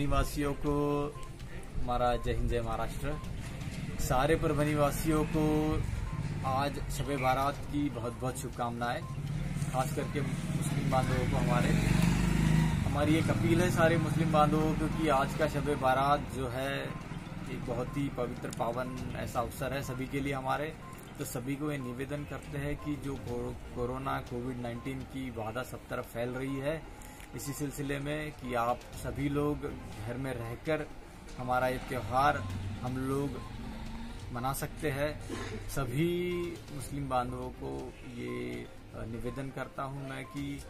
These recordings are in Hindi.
निवासियों को हमारा जय हिंद, जय महाराष्ट्र। सारे परभनी वासियों को आज शब बारात की बहुत बहुत शुभकामनाएँ, खास करके मुस्लिम बांधवों को हमारे। हमारी एक अपील है सारे मुस्लिम बांधवों को कि आज का शब बारात जो है, एक बहुत ही पवित्र पावन ऐसा अवसर है सभी के लिए हमारे। तो सभी को ये निवेदन करते हैं कि जो कोरोना कोविड 19 की बाधा सब तरफ़ फैल रही है इसी सिलसिले में कि आप सभी लोग घर में रहकर हमारा ये त्यौहार हम लोग मना सकते हैं। सभी मुस्लिम बांधवों को ये निवेदन करता हूँ मैं कि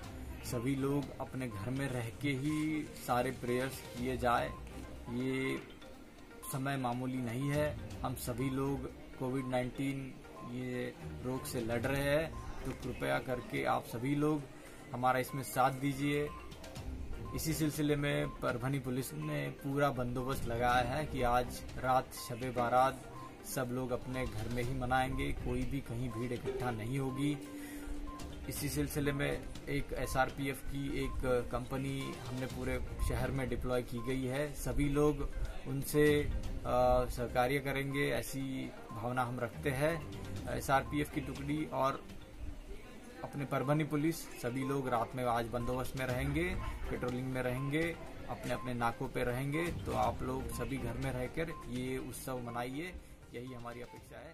सभी लोग अपने घर में रह के ही सारे प्रेयर्स किए जाए। ये समय मामूली नहीं है। हम सभी लोग कोविड 19 ये रोग से लड़ रहे हैं। तो कृपया करके आप सभी लोग हमारा इसमें साथ दीजिए। इसी सिलसिले में परभनी पुलिस ने पूरा बंदोबस्त लगाया है कि आज रात शब बारात सब लोग अपने घर में ही मनाएँगे, कोई भी कहीं भीड़ इकट्ठा नहीं होगी। इसी सिलसिले में एक एसआरपीएफ की एक कंपनी हमने पूरे शहर में डिप्लॉय की गई है। सभी लोग उनसे सहकार्य करेंगे, ऐसी भावना हम रखते हैं। एसआरपीएफ की टुकड़ी और अपने परभनी पुलिस, सभी लोग रात में आज बंदोबस्त में रहेंगे पेट्रोलिंग में रहेंगे अपने अपने नाकों पे रहेंगे तो आप लोग सभी घर में रहकर ये उत्सव मनाइए, यही हमारी अपेक्षा है।